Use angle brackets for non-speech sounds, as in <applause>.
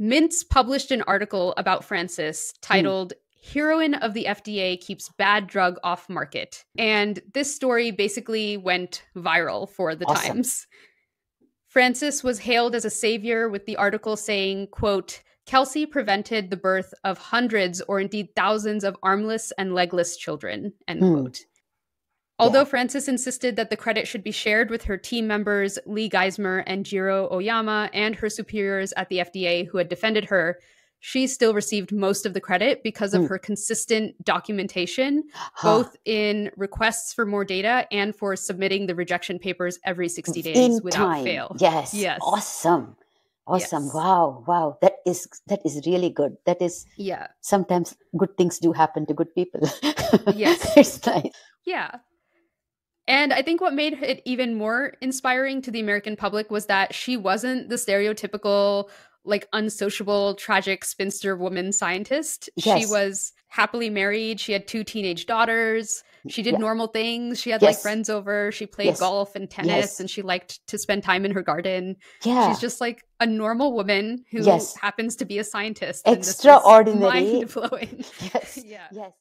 Mintz published an article about Frances titled Heroine of the FDA Keeps Bad Drug Off Market. And this story basically went viral for the awesome. Times. Frances was hailed as a savior with the article saying, quote, Kelsey prevented the birth of hundreds or indeed thousands of armless and legless children, end mm. quote. Although yeah. Frances insisted that the credit should be shared with her team members, Lee Geismar and Jiro Oyama, and her superiors at the FDA who had defended her, she still received most of the credit because of mm. her consistent documentation, huh. both in requests for more data and for submitting the rejection papers every 60 days in without time. fail. Yes. Yes. Awesome. Awesome. Yes. Wow. Wow. That is that is really good. That is yeah. Sometimes good things do happen to good people. <laughs> yes. it's nice. Yeah. And I think what made it even more inspiring to the American public was that she wasn't the stereotypical, like, unsociable, tragic spinster woman scientist. Yes. She was happily married. She had two teenage daughters. She did yeah. normal things. She had yes. like friends over. She played yes. golf and tennis yes. and she liked to spend time in her garden. Yeah. She's just like a normal woman who happens to be a scientist. Extraordinary. <laughs> Mind blowing. Yes. <laughs> yeah. Yes.